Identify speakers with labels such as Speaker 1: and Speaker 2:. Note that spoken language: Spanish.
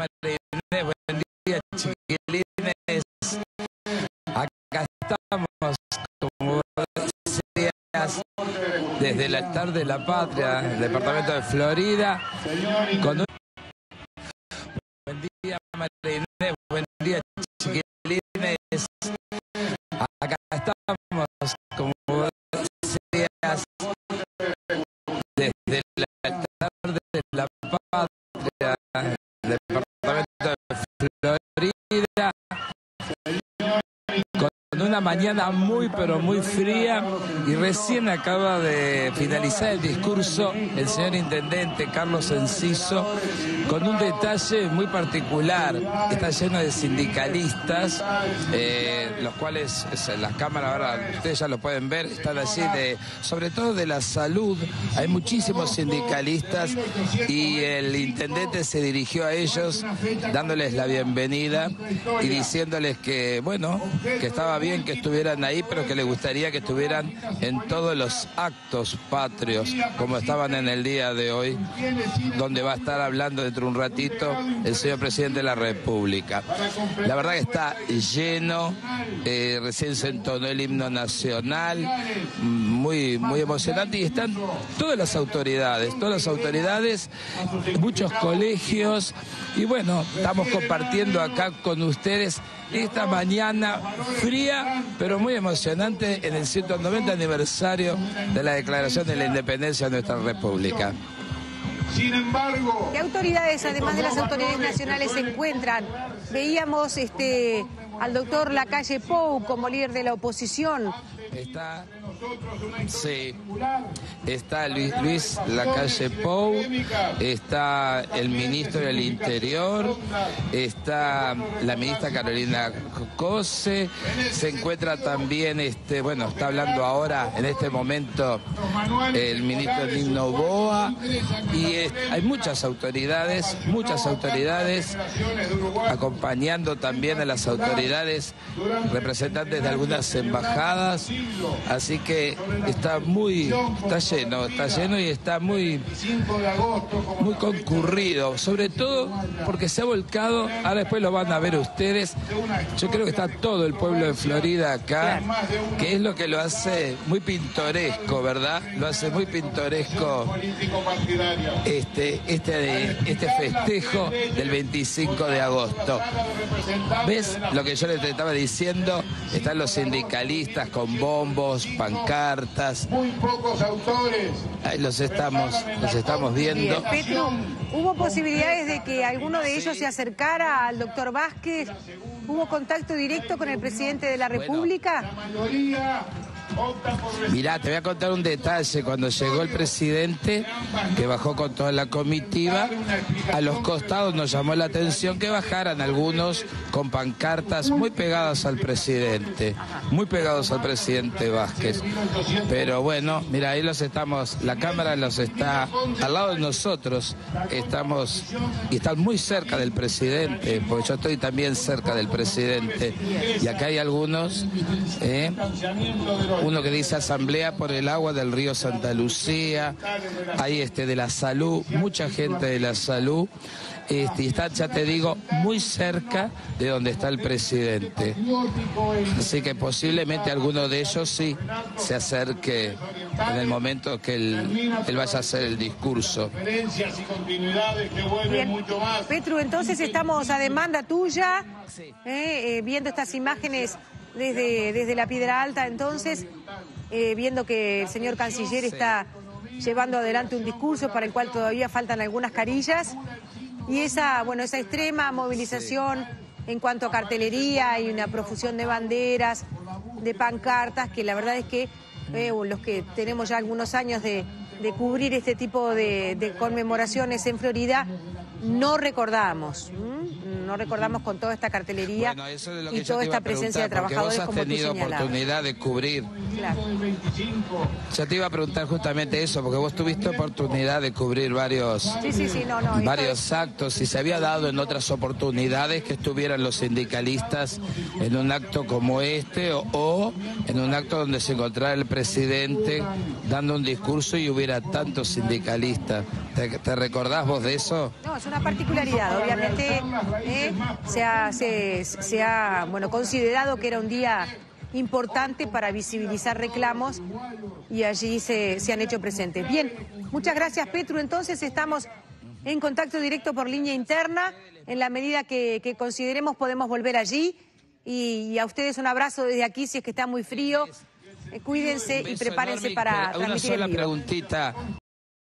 Speaker 1: María Inés, buen día, chiquilines. Acá estamos, como decías, desde el altar de la patria, departamento de Florida, con un... mañana muy pero muy fría y recién acaba de finalizar el discurso el señor intendente Carlos Enciso con un detalle muy particular. Está lleno de sindicalistas, eh, los cuales las cámaras ahora ustedes ya lo pueden ver, están allí de, sobre todo de la salud. Hay muchísimos sindicalistas y el intendente se dirigió a ellos dándoles la bienvenida y diciéndoles que, bueno, que estaba bien que estuvieran ahí, pero que le gustaría que estuvieran en todos los actos patrios, como estaban en el día de hoy, donde va a estar hablando dentro de un ratito el señor presidente de la República. La verdad que está lleno, eh, recién se entonó el himno nacional, muy, muy emocionante, y están todas las autoridades, todas las autoridades, muchos colegios, y bueno, estamos compartiendo acá con ustedes esta mañana fría, pero muy emocionante en el 190 aniversario de la declaración de la independencia de nuestra República.
Speaker 2: Sin embargo,
Speaker 3: ¿Qué autoridades, además de las autoridades nacionales, se encuentran? Veíamos este, al doctor Lacalle Pou como líder de la oposición.
Speaker 1: Está, sí, está Luis, Luis Lacalle Pou, está el ministro del Interior, está la ministra Carolina Cose, se encuentra también, este, bueno, está hablando ahora, en este momento, el ministro Nino Boa, y es- hay muchas autoridades, muchas autoridades, acompañando también a las autoridades, representantes de algunas embajadas, así que está muy, está lleno, está lleno y está muy,
Speaker 2: 5 de agosto, como
Speaker 1: muy concurrido, sobre todo porque se ha volcado, ahora después lo van a ver ustedes, yo creo que está todo el pueblo de Florida acá, que es lo que lo hace muy pintoresco, ¿verdad? Lo hace muy pintoresco este, este, este festejo del 25 de agosto. ¿Ves lo que yo les estaba diciendo? Están los sindicalistas con bombos, pancartas,
Speaker 2: Muy pocos autores.
Speaker 1: ahí los estamos, los estamos viendo.
Speaker 3: ¿hubo posibilidades de que alguno de ellos se acercara al doctor Vázquez? ¿Hubo contacto directo con el presidente de la República?
Speaker 2: mayoría opta por
Speaker 1: Mirá, te voy a contar un detalle. Cuando llegó el presidente, que bajó con toda la comitiva, a los costados nos llamó la atención que bajaran algunos con pancartas muy pegadas al presidente, muy pegados al presidente Vázquez. Pero bueno, mira, ahí los estamos, la cámara los está al lado de nosotros, estamos y están muy cerca del presidente, porque yo estoy también cerca del presidente. Y acá hay algunos, ¿eh? Uno que dice Asamblea por el agua del río Santa Lucía, hay este de la salud, mucha gente de la salud, este, y está, ya te digo, muy cerca de donde está el presidente. Así que posiblemente alguno de ellos sí se acerque en el momento que él, él vaya a hacer el discurso.
Speaker 2: diferencias y continuidades que vuelven
Speaker 3: Bien.
Speaker 2: mucho más.
Speaker 3: Petro, entonces estamos a demanda tuya, eh, eh, viendo estas imágenes desde, desde la Piedra Alta, entonces, eh, viendo que el señor canciller está llevando adelante un discurso para el cual todavía faltan algunas carillas, y esa, bueno, esa extrema movilización en cuanto a cartelería y una profusión de banderas, de pancartas, que la verdad es que eh, los que tenemos ya algunos años de, de cubrir este tipo de, de conmemoraciones en Florida, no recordamos. No recordamos con toda esta cartelería
Speaker 1: Bueno, es
Speaker 3: y toda esta presencia de trabajadores
Speaker 1: vos has
Speaker 3: como
Speaker 1: tenido oportunidad de cubrir
Speaker 3: Claro.
Speaker 1: Yo te iba a preguntar justamente eso, porque vos tuviste oportunidad de cubrir varios,
Speaker 3: Sí, sí, sí, no, no. esto
Speaker 1: varios actos y se había dado en otras oportunidades que estuvieran los sindicalistas en un acto como este o, o en un acto donde se encontrara el presidente dando un discurso y hubiera tantos sindicalistas. ¿Te, te recordás vos de eso?
Speaker 3: No, es una particularidad. Obviamente eh, se, ha, se, se ha bueno, considerado que era un día importante para visibilizar reclamos y allí se, se han hecho presentes. Bien, muchas gracias Petru. Entonces estamos en contacto directo por línea interna. En la medida que, que consideremos podemos volver allí. Y, y a ustedes un abrazo desde aquí si es que está muy frío. Eh, cuídense y prepárense
Speaker 1: enorme.
Speaker 3: para
Speaker 1: Una
Speaker 3: transmitir
Speaker 1: sola
Speaker 3: en vivo.
Speaker 1: preguntita.